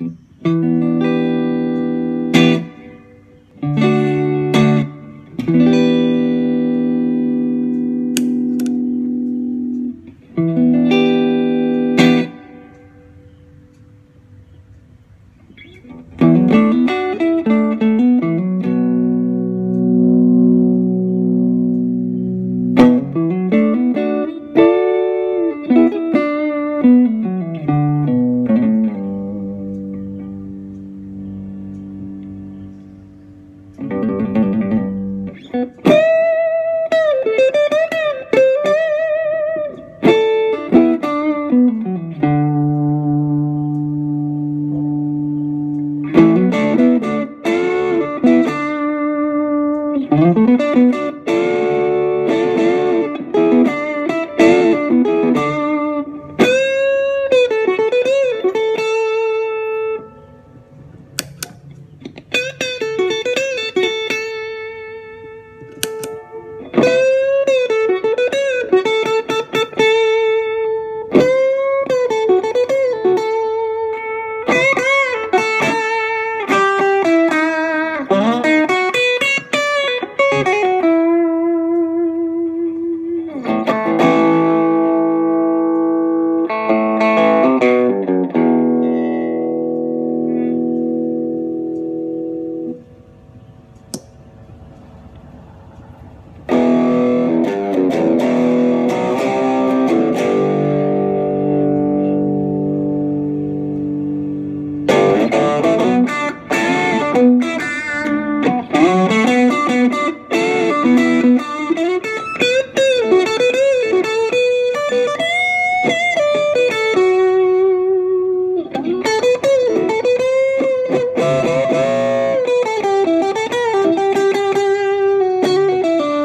Música Música